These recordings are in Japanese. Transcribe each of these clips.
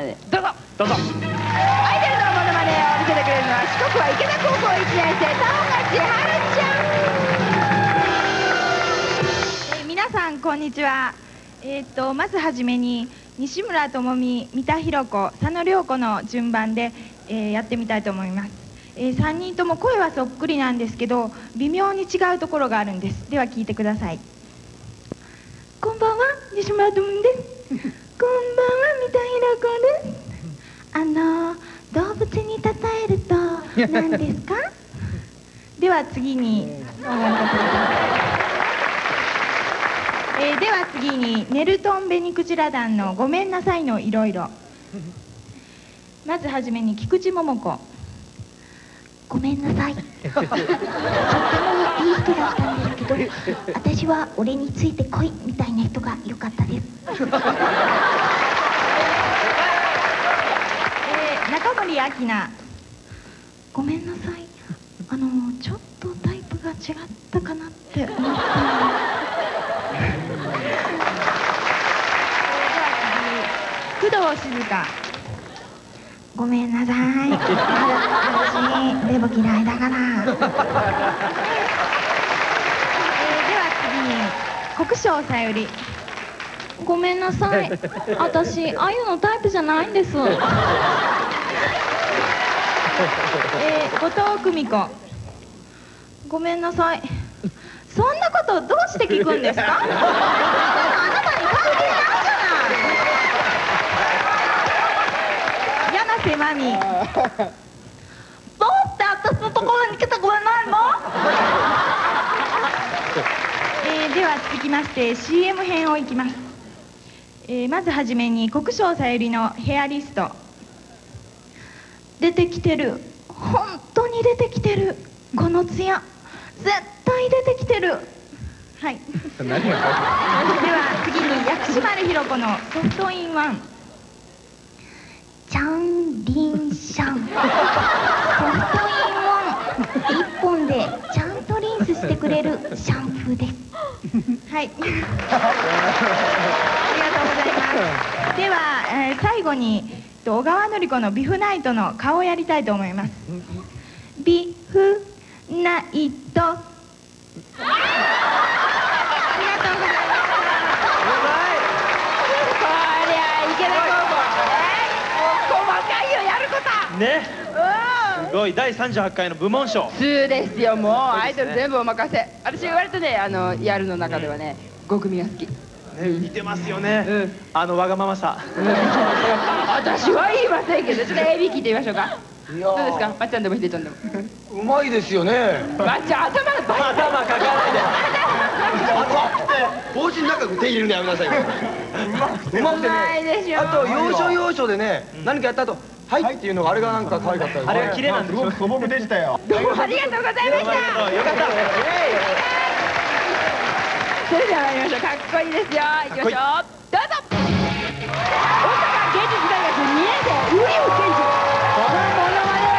マネどうぞ。どうぞ。アイドルのモノマネを見せてくれるのは四国は池田高校1年生田尾千春ちゃん、えー皆さんこんにちは。えーっとまずはじめに西村智美三田寛子佐野涼子の順番で、えーやってみたいと思います、え3人とも声はそっくりなんですけど微妙に違うところがあるんです。では聞いてください。こんばんは西村智美ですこんばんは三田寛子ですあの動物に例えると何ですか？では次にえーでは次にネルトンベニクジラ団の「ごめんなさいのいろいろ」まずはじめに菊池桃子。ごめんなさい。とってもいい人だったんですけど私は俺についてこいみたいな人が良かったです森明菜。ごめんなさい。あのちょっとタイプが違ったかなって思った。のえでは次工藤静香。ごめんなさい。私レボ嫌いだから、えーでは次国生さゆり。ごめんなさい。私ああいうのタイプじゃないんです。えー、後藤久美子。ごめんなさい。そんなことどうして聞くんですか？あなたに関係ないじゃない。柳瀬まみどうして私のところに来てくれないの？えーでは続きまして CM 編をいきます、えーまずはじめに国生さゆりのヘアリスト出てきてる。本当に出てきてる。このツヤ絶対出てきてる。はい。では次に薬師丸ひろ子のソフトインワン。チャンリンシャン。ソフトインワン。一本でちゃんとリンスしてくれるシャンプーです。はい。ありがとうございます。では、えー最後にえっと小川典子のビフナイトの顔をやりたいと思います。ビフナイト。ありがとうございます。こりゃ池田高校ね。もう細かいよやること。ねすごい第38回の部門賞普通ですよもうアイドル全部お任せ私割とねあのやるの中ではね5組が好きね似てますよね、あのわがままさ。私は言いませんけどちょっと AB 聞いてみましょうか。どうですか？まっちゃんでもひでちゃんでもうまいですよね。まっちゃん頭がバ頭かかないで。帽子の中に手入れるのやめなさいよ。うまくてうまいでしょ。あと要所要所でね何かやった後「はい」っていうのがあれがなんか可愛かったあれが綺麗なんですよ。素朴でしたよどうもありがとうございました。よかったそれでは参りましょう。かっこいいですよ。いきましょう。どうぞ。大阪芸術大学2年生ウリウケンジこのモノマネは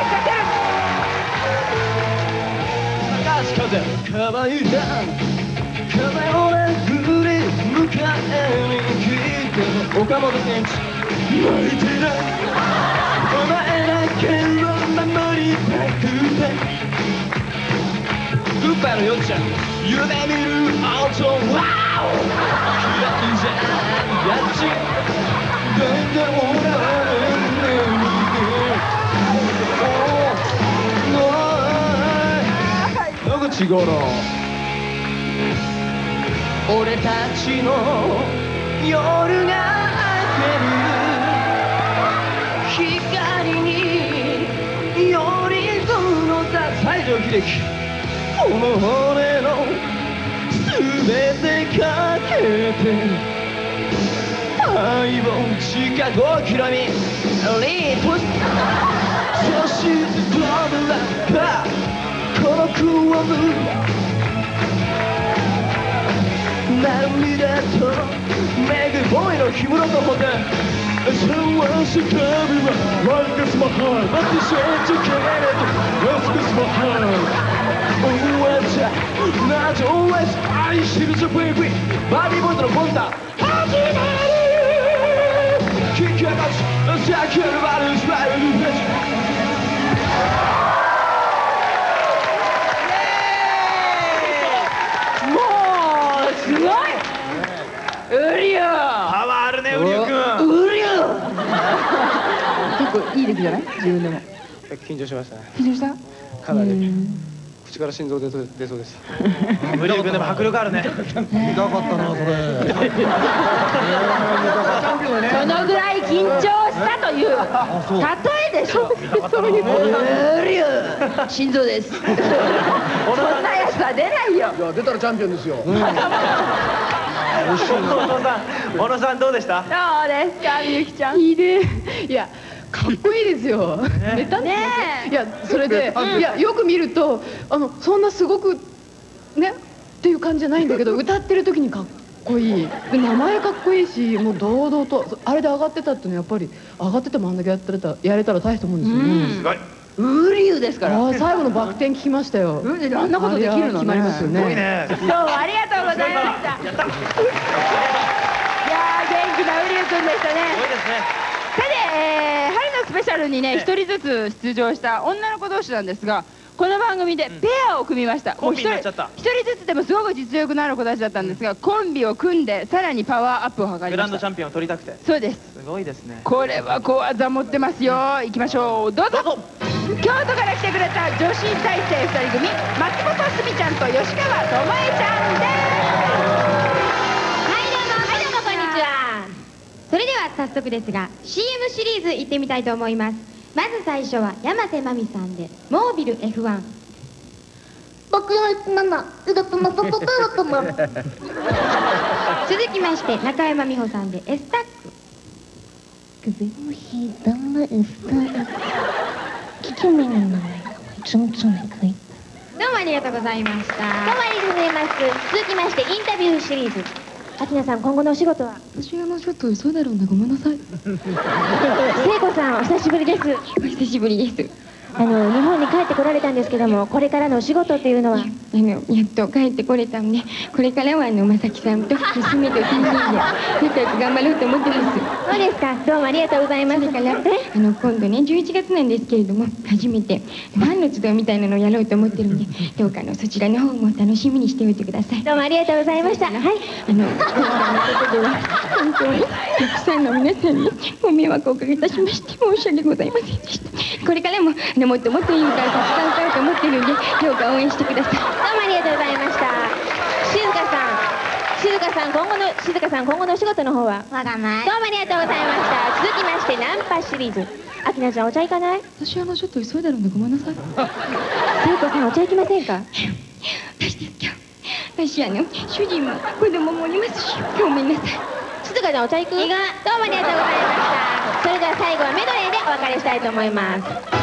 いいなかわい俺振り迎えに来て岡本選手泣いてない。お前だけを守りたくてウッパーのよっちゃん夢見る音ワオ嫌いじゃやっちだんだん俺は野口五郎俺たちの夜が明ける光に寄り添うのさ西城秀樹の骨の全てかけて愛を近くきらみリートそしてどうだかこのクオム涙とメグボーイの氷室とホテル Someone should come around One gets my heart But this educated One gets my heart なぜ OS 愛しるぞ baby バディボイとのコンタ始まるキックアウトサクルバルスパイルフレッシュもうすごいウリオパワーあるねウリュウ君ウリオ結構いい出来じゃない自分でも緊張しましたね緊張したかなり口から心臓出そう出そうですウリュウ君でも迫力あるね。見たかったなそれ。そのぐらい緊張したという。例えでしょ。そういうウリオ心臓です。そんなやつは出ないよ。いや出たらチャンピオンですよ。小野さん小野さんどうでしたどうですかみゆきちゃんいいねいやかっこいいですよ。ネタね。いやそれで いやよく見るとあのそんなすごくねっていう感じじゃないんだけど 歌ってる時にかっこいい。で名前かっこいいしもう堂々とあれで上がってたっていうのはやっぱり上がっててもあんだけやってたやれたら大したもんですよね。すごい。ウリオですから。最後のバク転聞きましたよ。うんあんなことできるのね。決まりますよすごいね。ねどうもありがとうございました。いやー元気なウリオくんでしたね。すごいですね。さて、スペシャルにね一人ずつ出場した女の子同士なんですがこの番組でペアを組みました、コンビになっちゃもった。う一人ずつでもすごく実力のある子たちだったんですが、コンビを組んでさらにパワーアップを図りました。グランドチャンピオンを取りたくて。そうです。すごいですね。これは小技持ってますよ。行きましょう。どうぞ。京都から来てくれた女子大生2人組松本すみちゃんと吉川智恵ちゃんです早速ですが CM シリーズ行ってみたいと思いますまず最初は山瀬まみさんで「モービル F1」僕は17うろとまそこからとま続きまして中山美穂さんで「エスタック」그왜 옷이 너무 있어 요? 키키맨이 나와 요. 중중에 거 의. どうもありがとうございました。どうもありがとうございます。続きまして、インタビューシリーズ。秋菜さん今後のお仕事は？私はもうちょっと嘘だろうねごめんなさい。聖子さんお久しぶりです。お久しぶりですあの日本に帰ってこられたんですけどもこれからのお仕事っていうのは？あのやっと帰ってこれたんでこれからはあのまさきさんと娘と3人で仲良く頑張ろうと思ってます。そうですか。どうもありがとうございます。からあの今度ね11月なんですけれども初めてファンの集いみたいなのをやろうと思ってるんでどうかあのそちらの方も楽しみにしておいてください。どうもありがとうございました。はい。あの今回のことでは本当にたくさんの皆さんにご迷惑をおかけいたしまして申し訳ございませんでした。これからもあのもっともっといい歌をたくさん歌おうと思ってるんでどうか応援してください。どうもありがとうございました。静香さん。静香さん今後の静香さん今後のお仕事の方は？わがまどうもありがとうございました。続きましてナンパシリーズ。秋菜ちゃんお茶行かない？私はもうちょっと急いでるんでごめんなさい。聖子さんお茶行きませんか？私ですか私あの主人も子供もおりますしごめんなさい。静香ちゃんお茶行く？どうもありがとうございました。それでは最後はメドレーでお別れしたいと思います